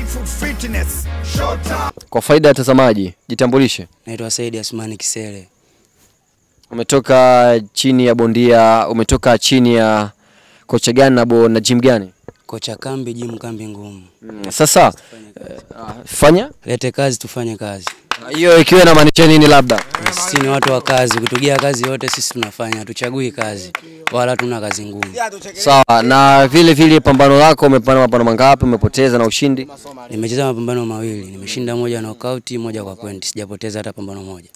life fitness Shota. Kwa faida ya tazamaji, jitambulishe. Naitwa Saidi Asmani Kisele. Umetoka chini ya bondia, umetoka chini ya kocha gani na, bo- na gym gani? Kocha kambi gym kambi ngumu. Mm, Sasa eh, fanya Lete kazi tufanye kazi. Hiyo ikiwa inamaanisha nini? Labda Sisi ni watu wa kazi, kutugia kazi yote sisi tunafanya, tuchagui kazi wala tuna kazi ngumu. sawa. Na vile vile pambano lako, umepambana mapambano mangapi? Umepoteza na ushindi? Nimecheza mapambano mawili, nimeshinda moja knockout, moja kwa point, sijapoteza hata pambano moja.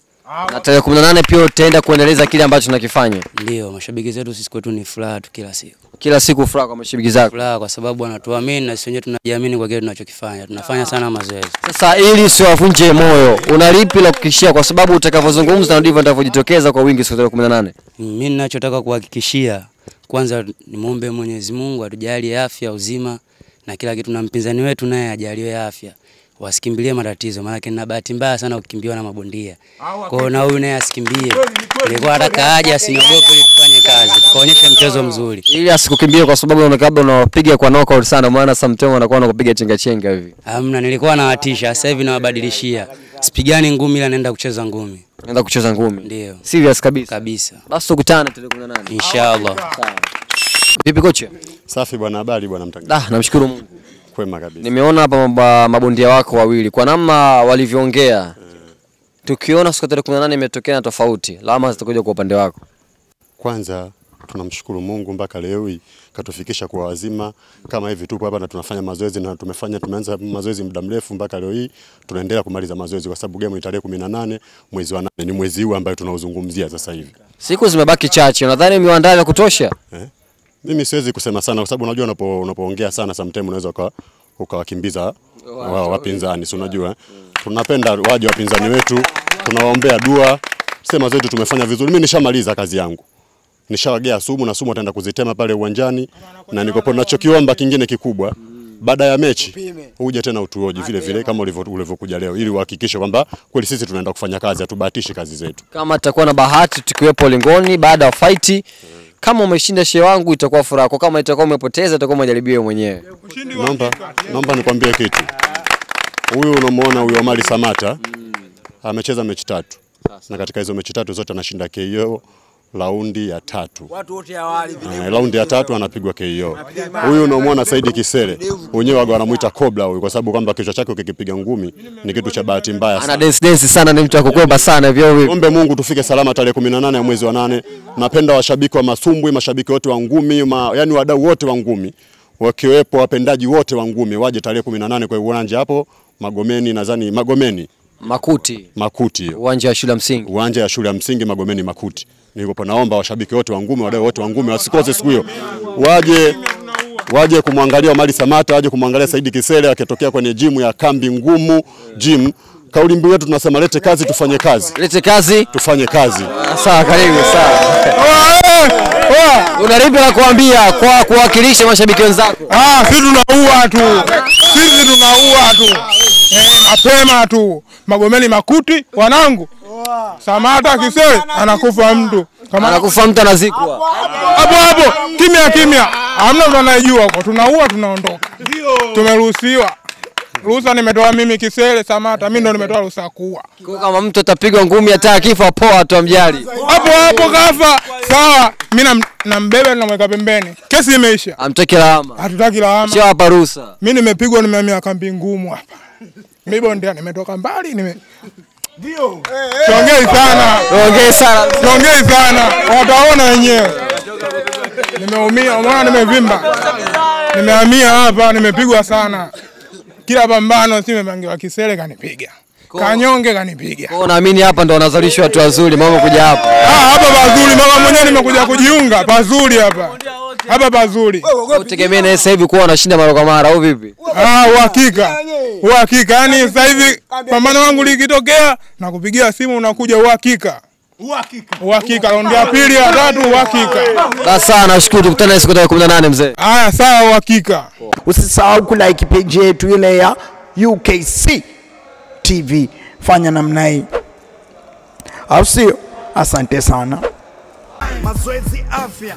Na tarehe 18 pia utaenda kuendeleza kile ambacho tunakifanya Ndio, mashabiki zetu sisi kwetu ni furaha tu kila siku. Kila siku. Furaha kwa mashabiki zako. Furaha kwa sababu wanatuamini na sisi wenyewe tunajiamini kwa kile tunachokifanya. Tunafanya sana mazoezi. Sasa ili siwavunje moyo, una lipi la kukishia? Kwa sababu utakavyozungumza ndivyo nitavyojitokeza kwa wingi siku ya tarehe 18. Mimi ninachotaka kuhakikishia kwanza, nimwombe Mwenyezi Mungu atujalie afya, uzima na kila kitu, na mpinzani wetu naye ajaliwe afya, wasikimbilie matatizo, maana na bahati mbaya sana kukimbiwa na mabondia. Kwa hiyo na huyu naye asikimbie, ilikuwa nataka aje asiniogope, ili tufanye kazi, tukaonyeshe mchezo mzuri. Ili asikukimbie kwa sababu unaona kabla unawapiga kwa knockout sana, maana sometimes wanakuwa wanakupiga chenga chenga hivi. Hamna, nilikuwa nawatisha, sasa hivi nawabadilishia, sipigani ngumi, ila naenda kucheza ngumi. Naenda kucheza ngumi. Ndio Serious kabisa. kabisa, Basi tukutane tarehe 18. inshallah. Vipi kocha? Safi bwana, habari bwana mtangazaji. Ah, namshukuru Mungu. Kwema kabisa. Nimeona hapa mabondia wako wawili kwa namna walivyoongea. Tukiona siku tarehe 18 imetokea na tofauti, lama zitakuja kwa upande wako. Kwanza tunamshukuru Mungu mpaka leo hii katufikisha kwa wazima kama hivi, tupo hapa na tunafanya mazoezi na tumefanya tumeanza mazoezi muda mrefu mpaka leo hii tunaendelea kumaliza mazoezi, kwa sababu game ni tarehe 18 mwezi wa 8 ni mwezi huu ambao tunauzungumzia sasa hivi. Siku zimebaki chache, nadhani umeandaa vya kutosha. Mimi siwezi kusema sana, kwa sababu unajua unapo, unapoongea sana sometimes unaweza uka, ukawakimbiza wa, wapinzani, si unajua. Eh? Tunapenda waje wapinzani wetu, tunawaombea dua, sema zetu tumefanya vizuri. Mimi nishamaliza kazi yangu, nishawagea sumu na sumu ataenda kuzitema pale uwanjani, na niko nachokiomba kingine kikubwa. Baada ya mechi uje tena utuoji vile vile kama ulivyokuja leo, ili uhakikishe kwamba kweli sisi tunaenda kufanya kazi, hatubahatishi kazi zetu. Kama tutakuwa na bahati tukiwepo lingoni baada ya fight, kama umeshinda shehe wangu itakuwa furaha, kwa kama itakuwa umepoteza itakuwa majaribio wewe mwenyewe. Naomba naomba nikwambie kitu. Huyu unamuona huyu Omari Samata. Amecheza mechi tatu. Na katika hizo mechi tatu zote anashinda KO raundi ya tatu. watu wote Eh, raundi ya tatu anapigwa KO. Huyu unaomwona Saidi Kisele, wenyewe waga wanamuita Cobra huyu kwa sababu kwamba kichwa chake ukikipiga ngumi ni kitu cha bahati mbaya sana. Ana dance dance sana, ni mtu akukwemba sana hivyo hivyo. Ombe Mungu tufike salama tarehe 18 ya mwezi wa nane. Napenda washabiki wa masumbwi, mashabiki wote wa ngumi, ma, yani wadau wote wa ngumi wakiwepo wapendaji wote wa ngumi waje tarehe 18 kwa uwanja hapo Magomeni, nadhani Magomeni Makuti, Makuti, uwanja wa shule ya msingi. uwanja ya shule ya msingi Magomeni Makuti. Nilipo naomba washabiki wote wa ngumi, wadau wote wa ngumi wasikose siku hiyo, waje waje kumwangalia Omari Samata, waje kumwangalia Saidi Kisele akitokea kwenye jimu ya kambi ngumu gym. Kauli mbiu yetu tunasema lete kazi tufanye kazi, Lete kazi. tufanye kazi. Sawa, karibu sawa. Una lipi la kuambia kwa kuwakilisha mashabiki wenzako? Ah, sisi tunaua tu, sisi tunaua tu eh, mapema tu. Magomeni Makuti, wanangu, Samata kise anakufa mtu kama Anakufa mtu anazikwa. hapo hapo, kimya kimya, hamna mtu anayejua huko. Tunaua, tunaondoka, tumeruhusiwa. Ruhusa nimetoa mimi Kisele Samata, mimi ndo nimetoa ruhusa kuwa. Kwa kama mtu atapigwa ngumi hata akifa poa tu amjali. Hapo hapo kafa, sawa. Mimi nam- nambeba namweka pembeni, kesi imeisha, Amtaki lawama. hatutaki lawama. Sio hapa ruhusa. Mimi nimepigwa nimehamia kambi ngumu hapa Mimi bondia nimetoka mbali nime siongei sana. Ongea sana. siongei sana. Wataona wenyewe. Nimeumia. Unaona nimevimba? Nimehamia hapa nimepigwa sana. Kila pambano si nimepangiwa kisele kanipiga. Kanyonge kanipiga. Kwa naamini hapa ndo wanazalishwa watu wazuri, mama kuja hapa. Ah, hapa pazuri. Mama mwenyewe nimekuja kujiunga. Pazuri hapa hapa pazuri. Utegemee na sasa hivi kuwa wanashinda mara kwa mara au vipi? Ah, uhakika. Uhakika, yani sasa hivi pambano wangu likitokea na kupigia simu unakuja uhakika. Uhakika, raundi ya pili ya tatu uhakika. Sasa sana, nashukuru. Tukutane siku ya 18 mzee. Haya, sawa, uhakika. usisahau kulike page yetu ile ya UKC TV fanya namna hii. Au sio? Asante sana. Mazoezi afya